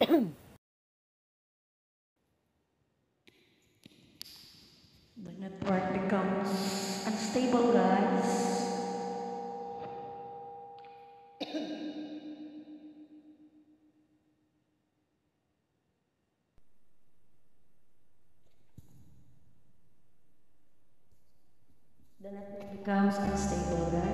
the network becomes unstable, guys. the network becomes unstable, guys.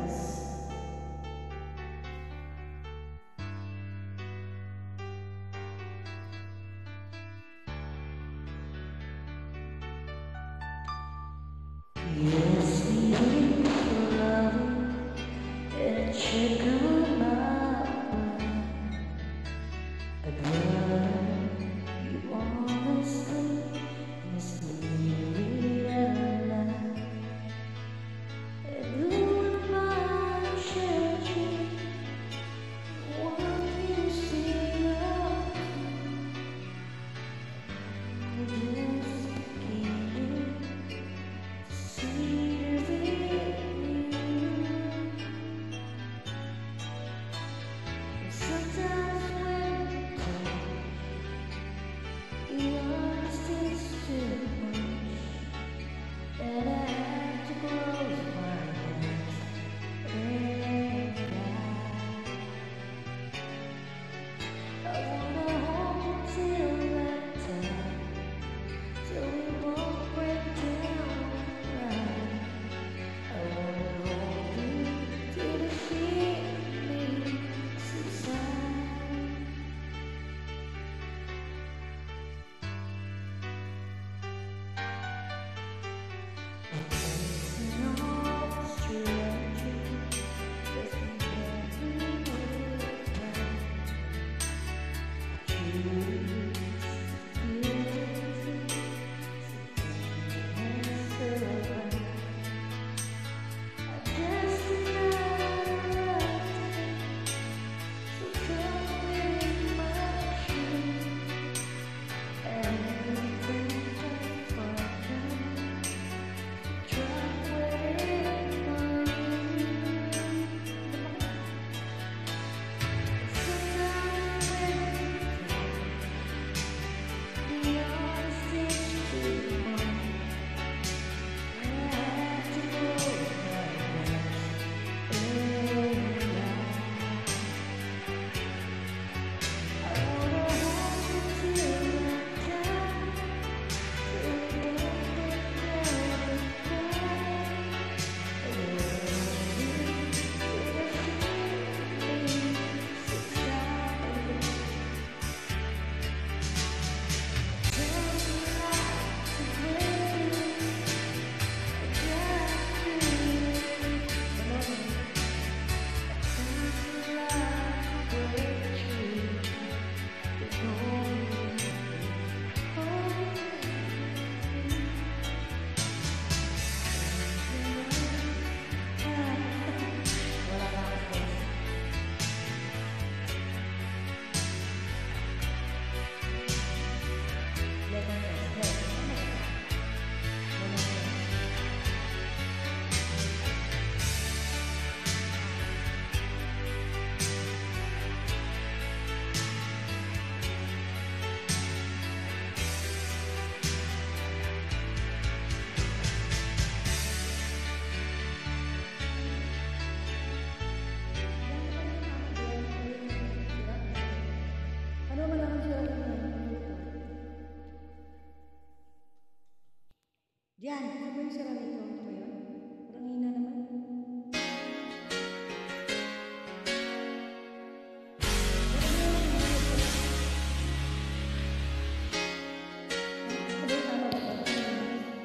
sarap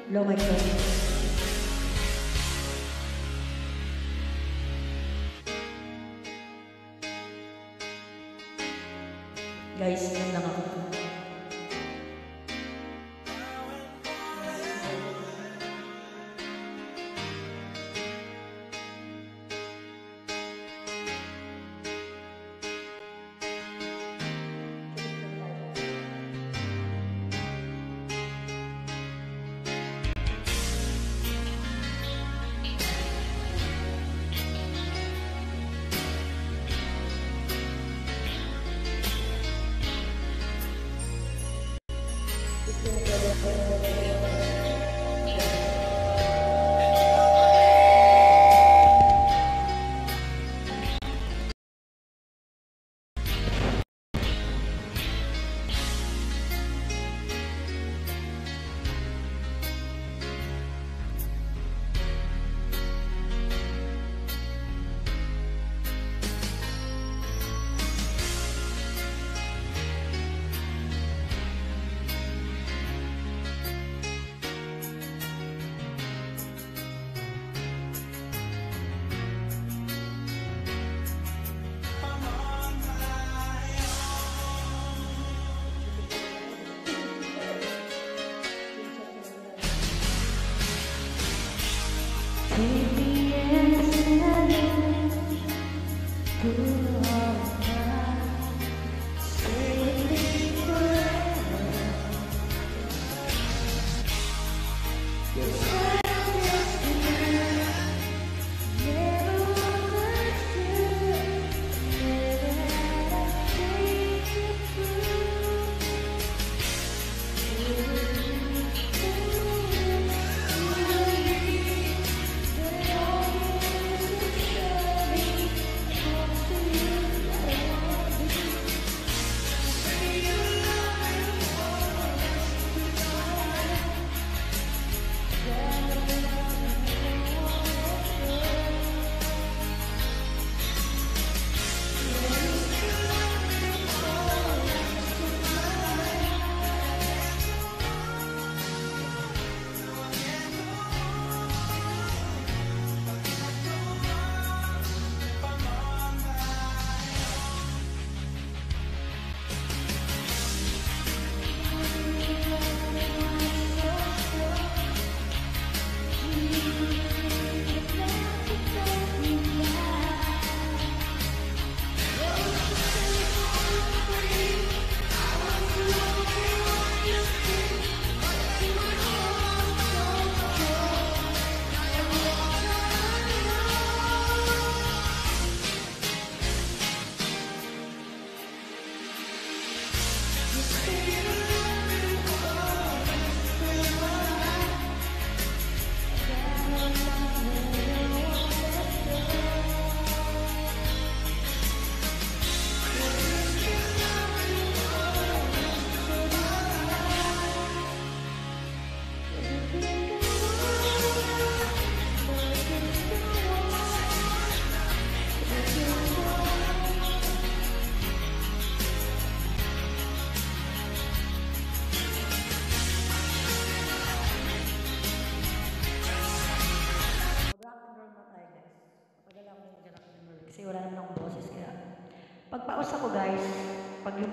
Lo my Baby, you.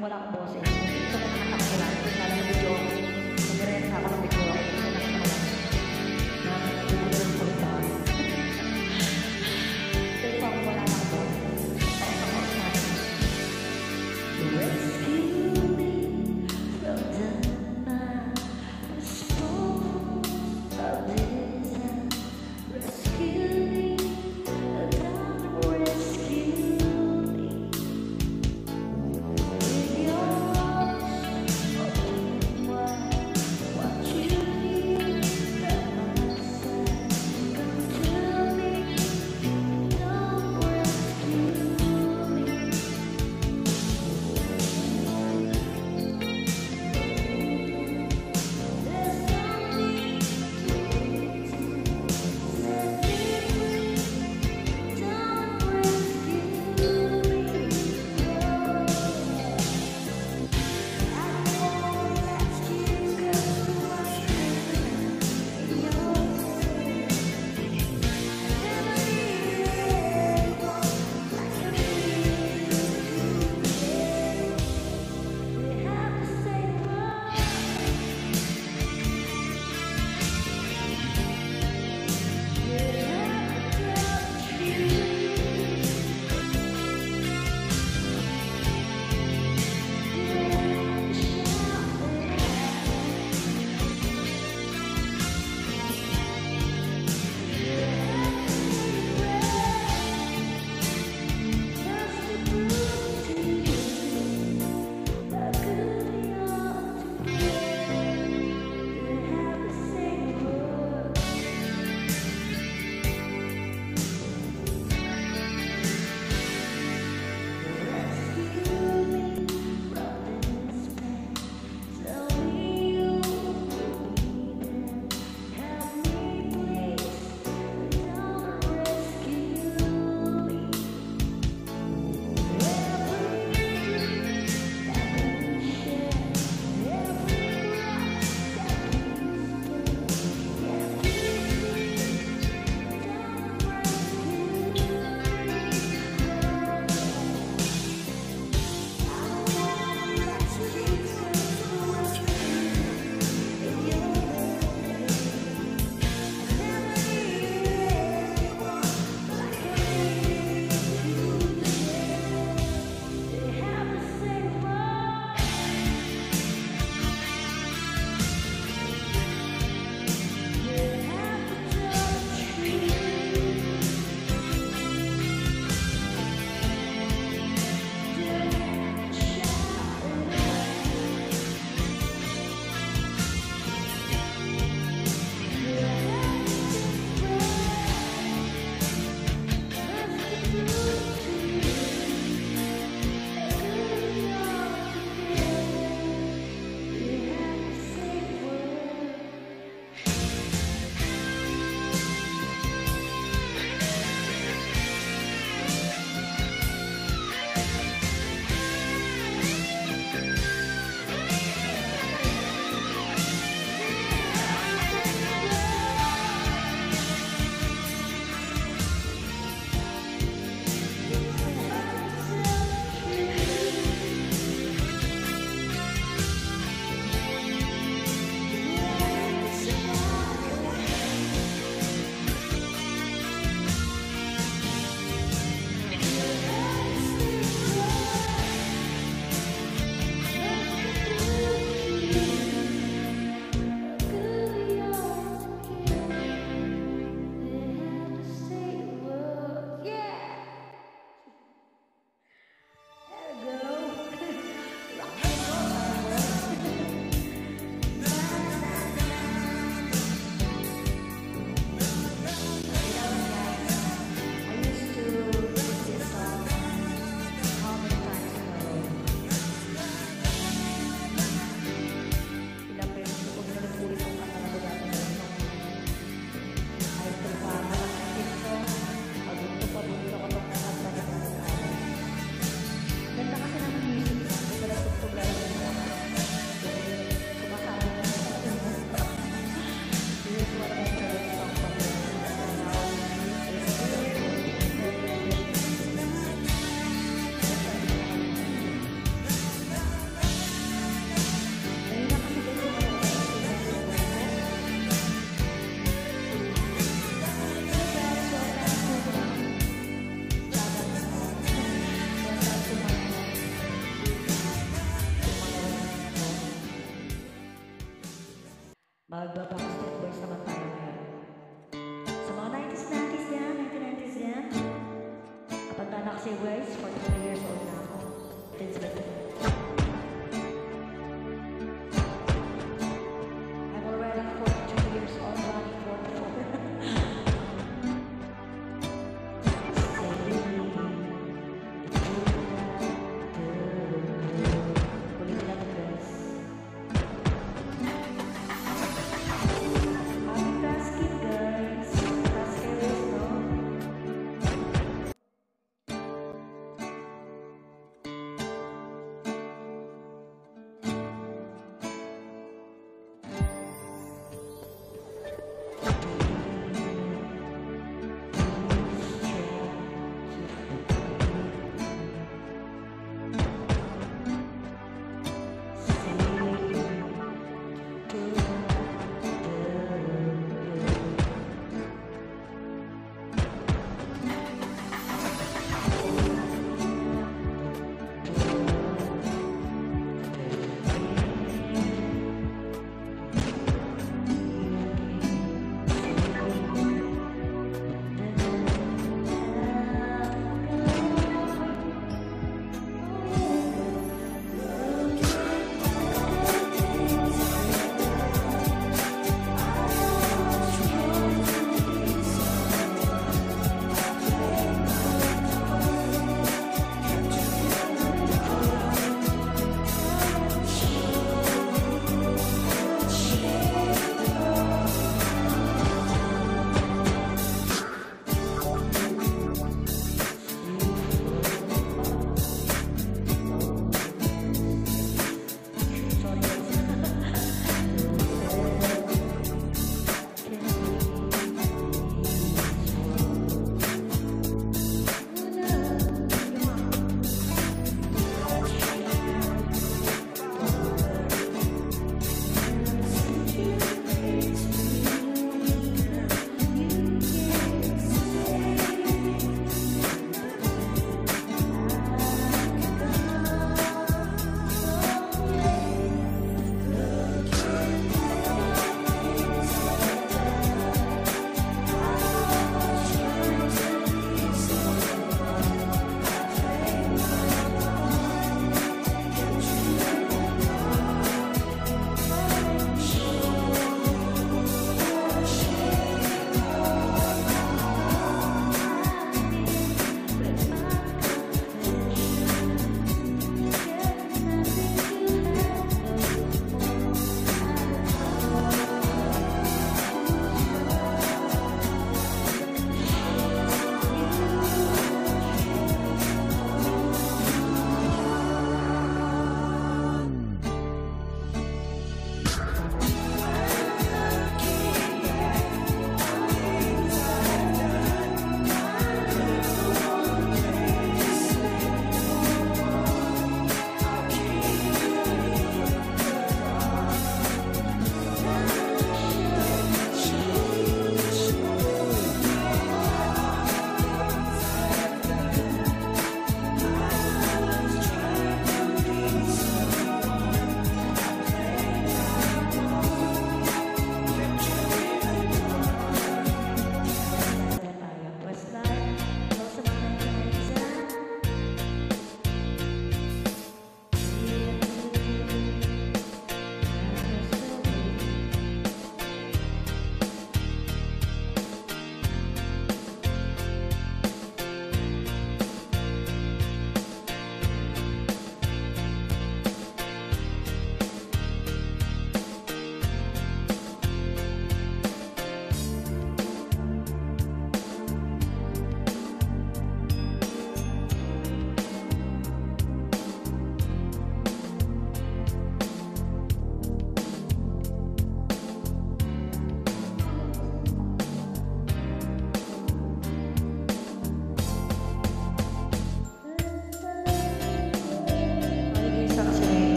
walang boses.